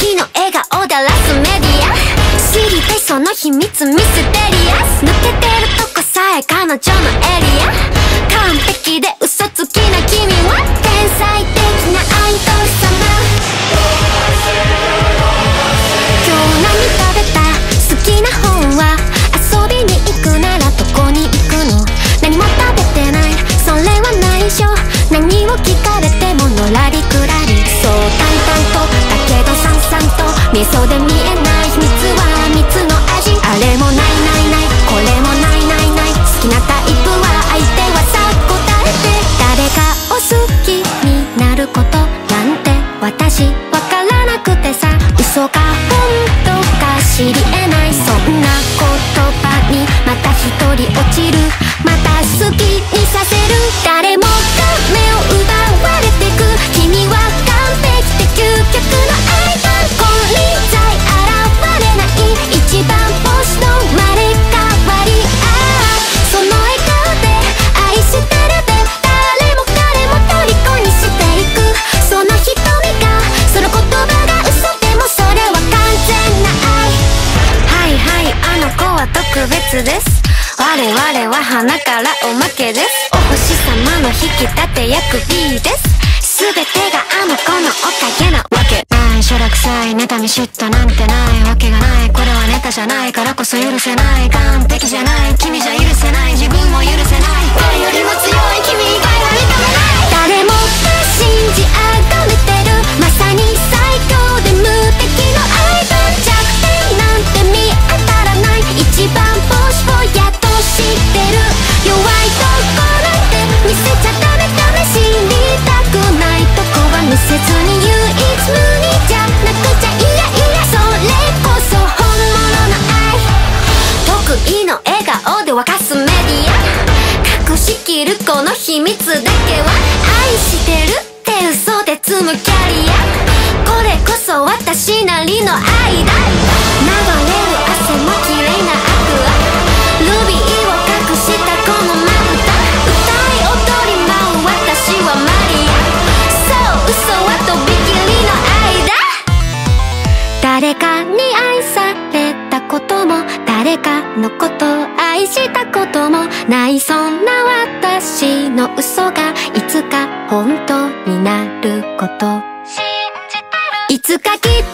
時の笑顔でラスメディア。知りたいその秘密ミステリアス。抜けてるとこさえ彼女のエリア。完璧で嘘つきな君は。天才的なアイドル様。今日何食べた？好きな本は。遊びに行くならどこに行くの？何も食べてない。それは内緒。と味噌で見えない秘密は蜜の味あれもないないないこれもないないない好きなタイプは相手はさ答えて誰かを好きになることなんて私わからなくてさ嘘か本当か知り得ないそんな言葉にまた一人落ちるまた好きにさせる誰も特別です。我々は花からおまけです。お星様の引き立て役 B です。全てがあの子のおかげなわけ。ないしょらくさい妬み嫉妬なんてないわけがない。これはネタじゃないからこそ許せない。完璧じゃない。君じゃ許せない。自分も許せない。誰よりも強い嘘で積むキャリアこれこそ私なりの愛だ。流れる汗も綺麗なアクアルビーを隠したこのまぶた歌い踊り舞う私はマリアそう嘘はとびきりの愛だ誰かに愛されたことも。誰かのことを愛したことも。ないそんな私の嘘がいつか本当こと。いつかきっと